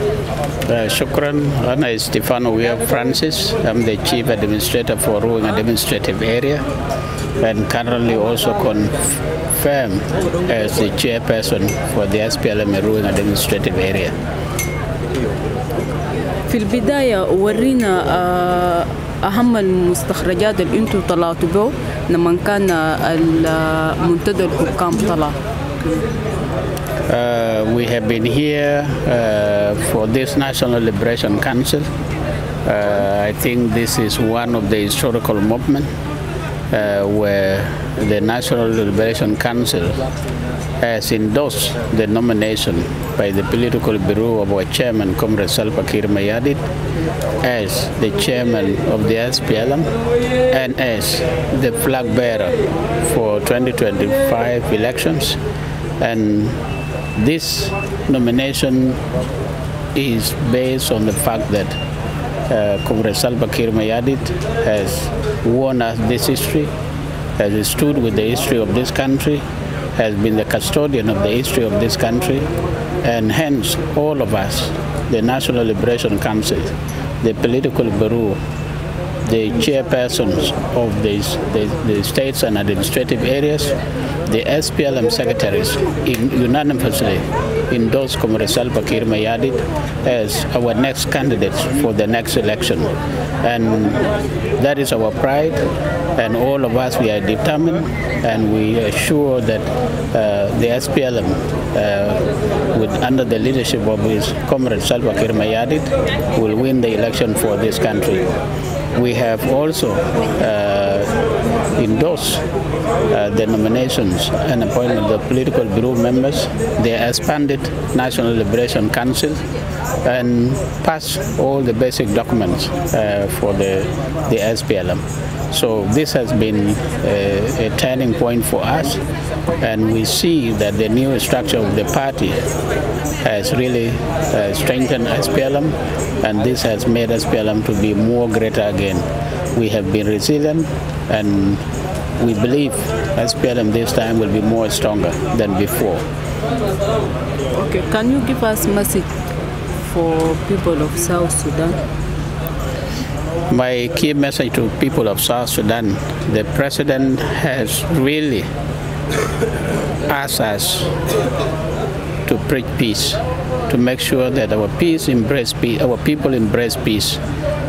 Uh, shukran. Ana is Stefano Weir Francis. I'm the Chief Administrator for Ruang Administrative Area and currently also confirmed as the Chairperson for the SPLM Ruang Administrative Area. في البداية ورينا آه، أهم المستخرجات اللي أنتم طلعتوا به لما كان المنتدى الحكام طلع Uh, we have been here uh, for this National Liberation Council. Uh, I think this is one of the historical movements uh, where the National Liberation Council has endorsed the nomination by the political bureau of our chairman, Comrade Salva Kiir Mayardit, as the chairman of the SPLM and as the flag bearer for 2025 elections. And this nomination is based on the fact that uh, Comrade Salva Kiir Mayardit has won us this history, has stood with the history of this country, has been the custodian of the history of this country, and hence all of us, the National Liberation Council, the political bureau, the chairpersons of these, the, the states and administrative areas, the SPLM secretaries in, unanimously endorsed Comrade Salva Kiir as our next candidate for the next election. And that is our pride, and all of us, we are determined, and we are sure that uh, the SPLM, uh, with, under the leadership of his Comrade Salva Kiir will win the election for this country. We have also uh, uh, endorsed uh, the nominations and appointment of the political bureau members, the expanded National Liberation Council, and passed all the basic documents uh, for the, the SPLM. So this has been a, a, turning point for us, and we see that the new structure of the party has really uh, strengthened SPLM, and this has made SPLM to be more greater again. We have been resilient, and we believe SPLM this time will be more stronger than before. Okay, can you give us message for people of South Sudan? My key message to people of South Sudan, the president has really asked us to preach peace, to make sure that our peace embrace peace, our people embrace peace.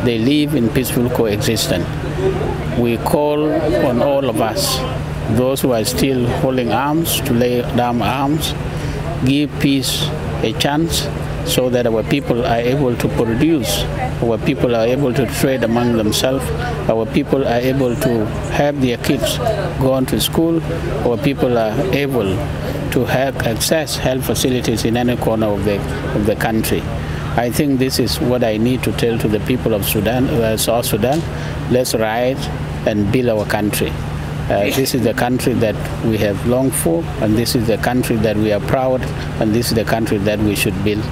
They live in peaceful coexistence. We call on all of us, those who are still holding arms, to lay down arms, give peace a chance so that our people are able to produce, our people are able to trade among themselves, our people are able to have their kids go on to school, our people are able to have access health facilities in any corner of the, of the country. I think this is what I need to tell to the people of Sudan, uh, South Sudan. Let's rise and build our country. Uh, this is the country that we have longed for, and this is the country that we are proud, and this is the country that we should build